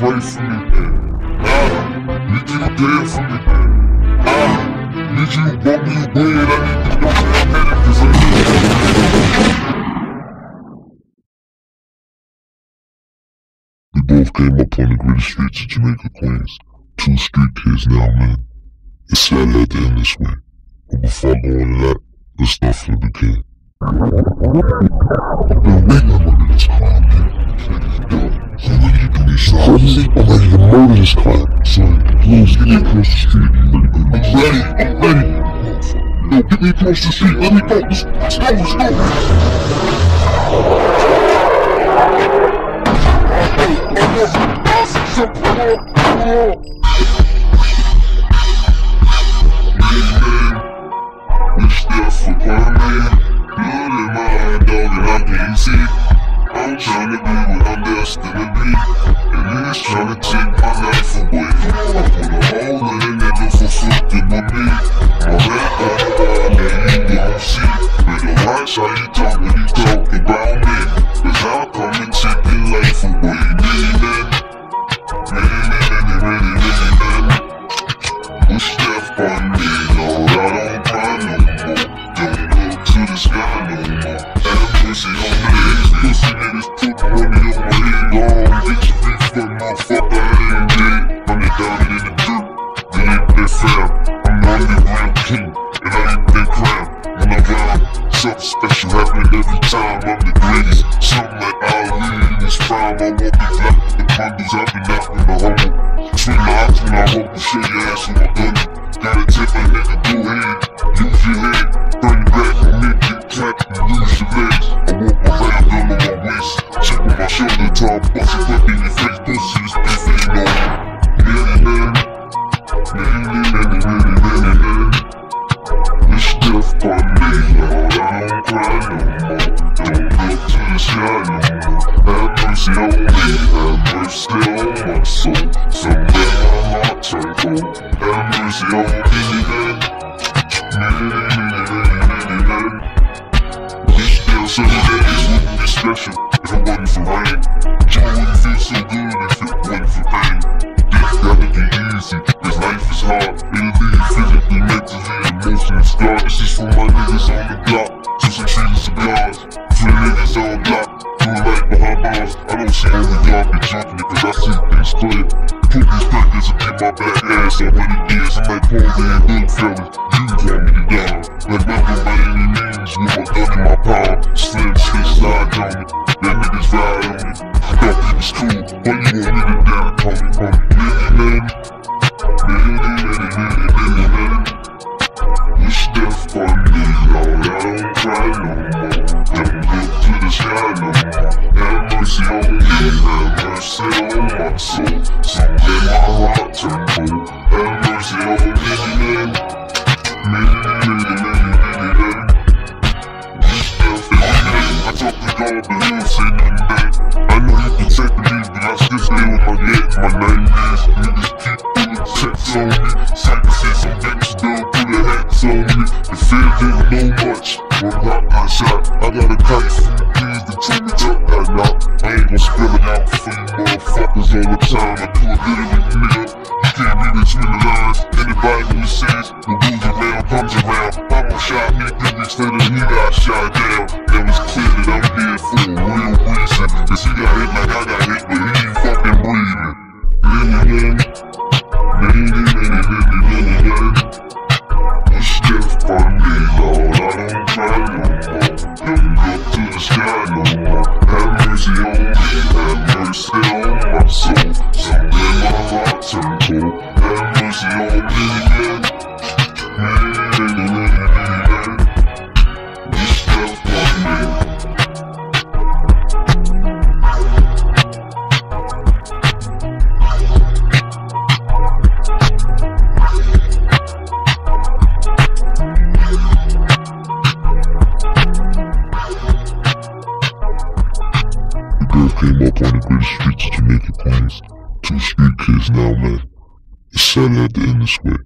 Ah, you to dance for me. Ah, you to walk me and I I We both came up on the gritty streets of Jamaica, Queens. Two street kids now, man. It's sad at the end this way. But before going that, let's start from the beginning. This crime. Son, please get me across the street. I'm ready, I'm ready. Yo, get me across the street. Let me go. Let's, let's go, let's go. I'm trying to be what I'm destined see. Better watch how you talk when you talk about me. Cause I'll come and take your life away, man. Man, man, man, man, man, man. Wish death on me, Lord, I don't cry no more. Don't look to the sky no more. Have mercy on me. Pussy niggas put money on my head, Lord. Get your feet from motherfucker, something special happening every time. I'm the greatest. Something like Ali in his prime. I won't be flat the bundles. I've been out in the humble. Swing my ox when I hope to show your ass with my gun. Gotta tip my nigga, go ahead. Use your head. Some days wouldn't be special if it wasn't for rain. Joy wouldn't feel so good niggas on block. Doing right behind bars. I don't see only garbage jumping cause I see things clear. Put these packers and get my back ass up when it is. I'm like Paul Van Goodfellas. You can call me dog. Like Malcolm by any means with my gun in my palm. Slim shit slide on me. That niggas ride on me. Thought it was cool. Why you want me die? Call me, call me. But he don't say nothing back. I know he protected me, but I still stay with my neck. My name is niggas keep pulling checks on me. Sentences on niggas still pulling hats on me. The fear didn't know much. Rock I shot. I got a kite from the keys that told me to that knock. I ain't gon' spill it out for you motherfuckers all the time. I do it literally, nigga. You can't read between the lines. In the Bible it says, the rules around comes around. Papa shot me through instead of he got shot gritty streets of Jamaica, Queens. Two street kids now, man. It's sad at the end this way.